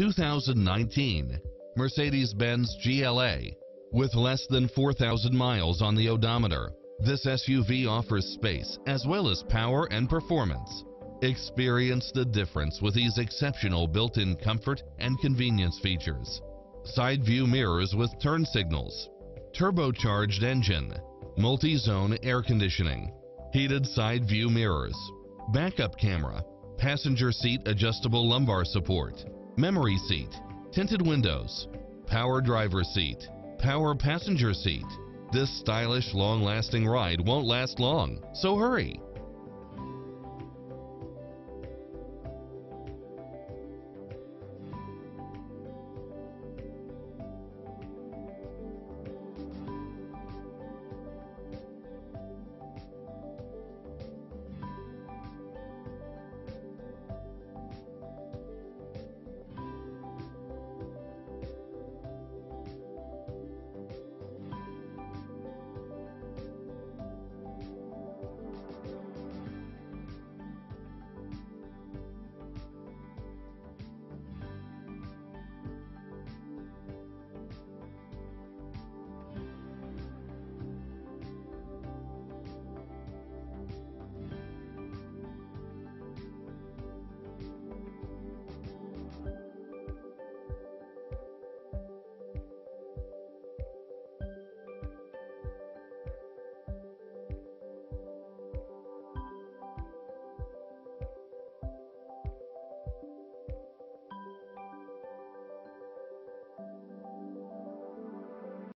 2019 Mercedes-Benz GLA. With less than 4,000 miles on the odometer, this SUV offers space as well as power and performance. Experience the difference with these exceptional built-in comfort and convenience features. Side view mirrors with turn signals, turbocharged engine, multi-zone air conditioning, heated side view mirrors, backup camera, passenger seat adjustable lumbar support, memory seat, tinted windows, power driver seat, power passenger seat. This stylish, long-lasting ride won't last long, so hurry!